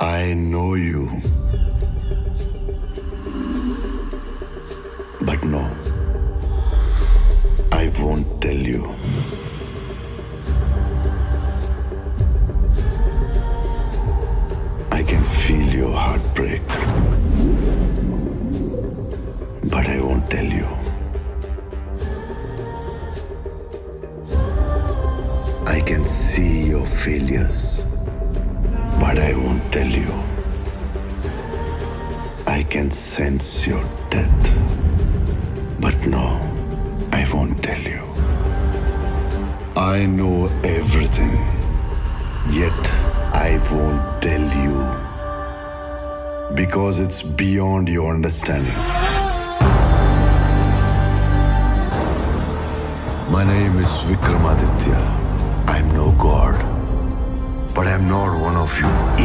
I know you. But no, I won't tell you. I can feel your heartbreak. But I won't tell you. I can see your failures. Tell you. I can sense your death. But no, I won't tell you. I know everything. Yet I won't tell you. Because it's beyond your understanding. My name is Vikramaditya. I'm no god. But I'm not one of you.